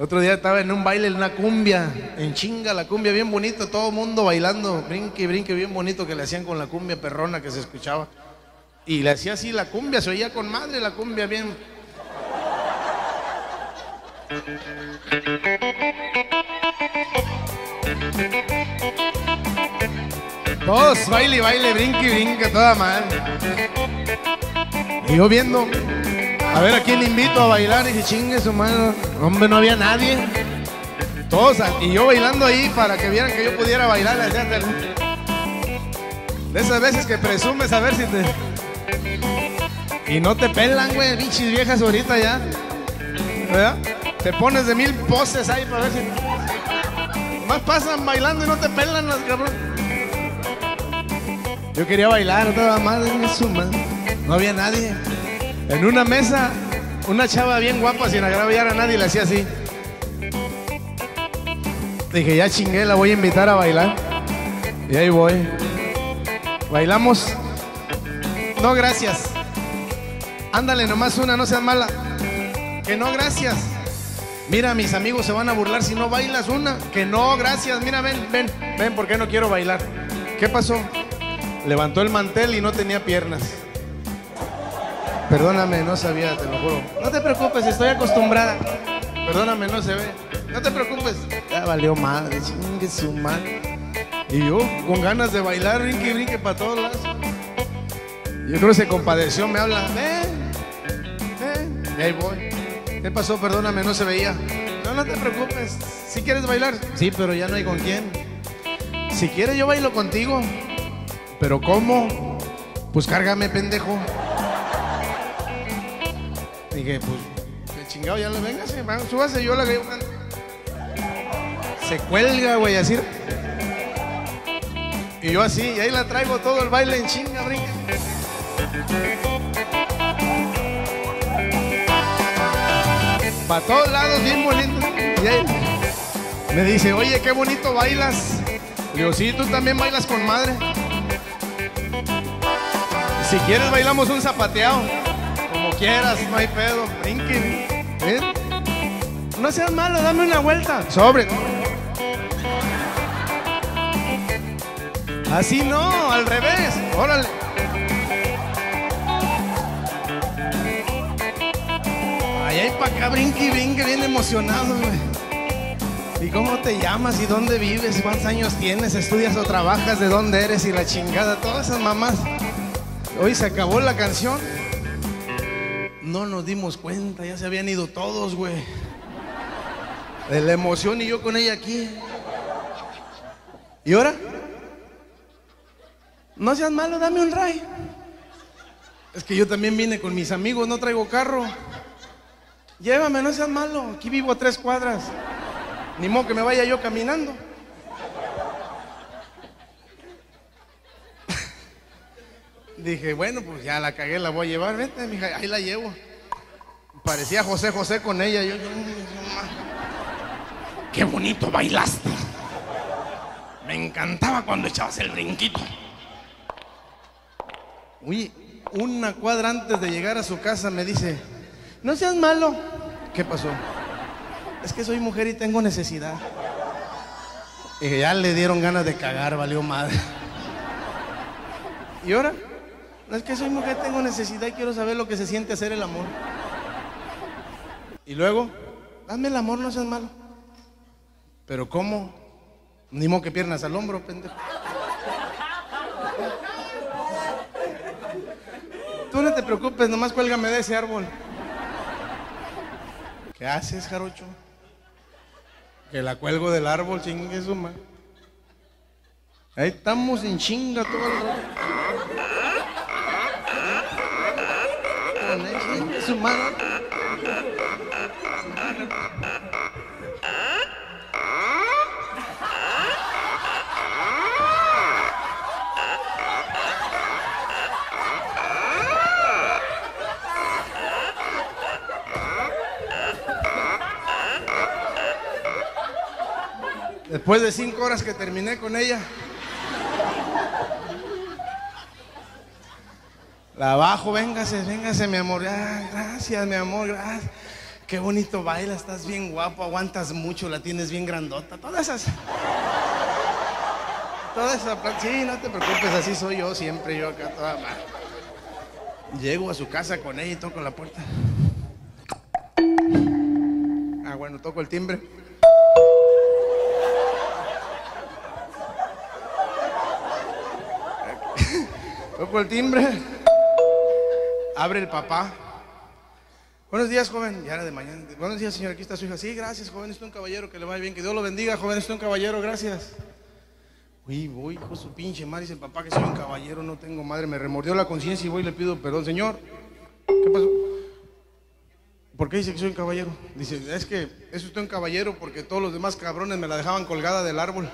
Otro día estaba en un baile en una cumbia, en chinga la cumbia, bien bonito, todo el mundo bailando, brinque, brinque, bien bonito que le hacían con la cumbia perrona que se escuchaba. Y le hacía así la cumbia, se oía con madre la cumbia bien. Todos baile, baile, brinque, brinque, toda madre. Y yo viendo, a ver a quién invito a bailar, y dije, chingue su mano. Hombre, no había nadie. Todos, y yo bailando ahí para que vieran que yo pudiera bailar. De esas veces que presumes a ver si te. Y no te pelan, güey, bichis viejas ahorita ya. ¿Verdad? Te pones de mil poses ahí para ver si. Más pasan bailando y no te pelan las cabrón. Yo quería bailar, toda madre de su madre. No había nadie. En una mesa, una chava bien guapa, sin agraviar a nadie, le hacía así. Dije, ya chingué, la voy a invitar a bailar. Y ahí voy. Bailamos. No, gracias. Ándale, nomás una, no seas mala. Que no, gracias. Mira, mis amigos se van a burlar si no bailas una. Que no, gracias. Mira, ven, ven, ven, porque no quiero bailar. ¿Qué pasó? Levantó el mantel y no tenía piernas. Perdóname, no sabía, te lo juro. No te preocupes, estoy acostumbrada. Perdóname, no se ve. No te preocupes. Ya valió madre, chingue su madre. Y yo con ganas de bailar, brinque, brinque para todos lados. Yo creo que se compadeció, me habla. Ven, ven. Y ahí voy. ¿Qué pasó? Perdóname, no se veía. No, no te preocupes. Si quieres bailar. Sí, pero ya no hay con quién. Si quieres, yo bailo contigo. ¿Pero cómo? Pues cárgame, pendejo. Dije, pues, que chingado, ya le venga, sí, va, súbase, yo la que. Se cuelga, güey, así. Y yo así, y ahí la traigo todo el baile en chinga, brinca. Para todos lados, bien bonito. Y ahí me dice, oye, qué bonito bailas. Le digo, sí, tú también bailas con madre. Si quieres, bailamos un zapateado. Quieras, no hay pedo. Brinque. ¿eh? No seas malo, dame una vuelta. Sobre. Así no, al revés. Órale. Allá y para acá, brinque y brinque, bien emocionado, güey. ¿Y cómo te llamas? ¿Y dónde vives? ¿Cuántos años tienes? ¿Estudias o trabajas? ¿De dónde eres? Y la chingada, todas esas mamás. Hoy se acabó la canción. No nos dimos cuenta, ya se habían ido todos, güey. De la emoción y yo con ella aquí. ¿Y ahora? No seas malo, dame un ray. Es que yo también vine con mis amigos, no traigo carro. Llévame, no seas malo. Aquí vivo a tres cuadras. Ni modo que me vaya yo caminando. Dije, bueno, pues ya la cagué, la voy a llevar. Vete, mija, ahí la llevo. Parecía José José con ella. Yo, Qué bonito bailaste. Me encantaba cuando echabas el brinquito. Uy, una cuadra antes de llegar a su casa me dice, no seas malo. ¿Qué pasó? Es que soy mujer y tengo necesidad. Y ya le dieron ganas de cagar, valió madre. ¿Y ahora? No es que soy mujer, tengo necesidad y quiero saber lo que se siente hacer el amor. Y luego, dame el amor, no seas malo. Pero ¿cómo? Ni modo que piernas al hombro, pendejo. Tú no te preocupes, nomás cuélgame de ese árbol. ¿Qué haces, jarocho? Que la cuelgo del árbol, chingue su madre. Ahí estamos en chinga todo el rato. Madre. Después de cinco horas que terminé con ella, la bajo, véngase, véngase, mi amor. Gracias, mi amor, gracias. qué bonito baila, estás bien guapo, aguantas mucho, la tienes bien grandota. Todas esas. Toda esa. pla- Sí, no te preocupes, así soy yo siempre, yo acá toda mal. Llego a su casa con ella y toco la puerta. Ah, bueno, toco el timbre. Toco el timbre. Abre el papá. Buenos días, joven. Ya era de mañana. Buenos días, señor. Aquí está su hija. Sí, gracias, joven. Es un caballero. Que le vaya bien. Que Dios lo bendiga, joven. Es un caballero. Gracias. Uy, voy, hijo su pinche madre. Dice el papá que soy un caballero. No tengo madre. Me remordió la conciencia y voy y le pido perdón. Señor, ¿qué pasó? ¿Por qué dice que soy un caballero? Dice, es que es usted un caballero porque todos los demás cabrones me la dejaban colgada del árbol.